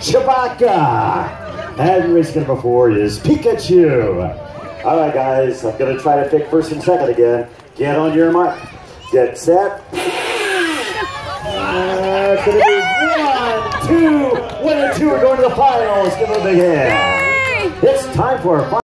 Chewbacca. And race number four is Pikachu. All right, guys, I'm going to try to pick first and second again. Get on your mark. Get set. Uh, it's going to be one, and two are going to the finals. Give them a big hand. It's time for a final.